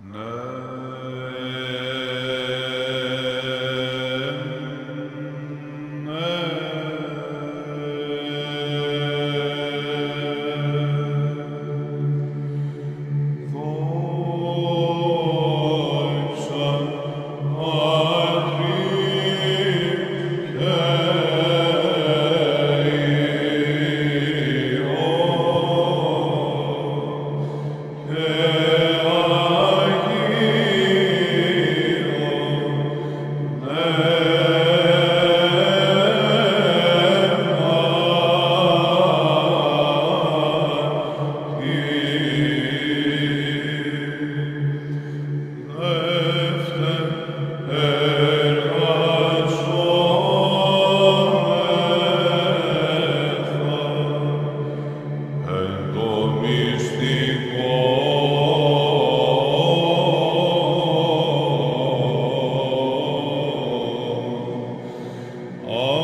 No. Deus,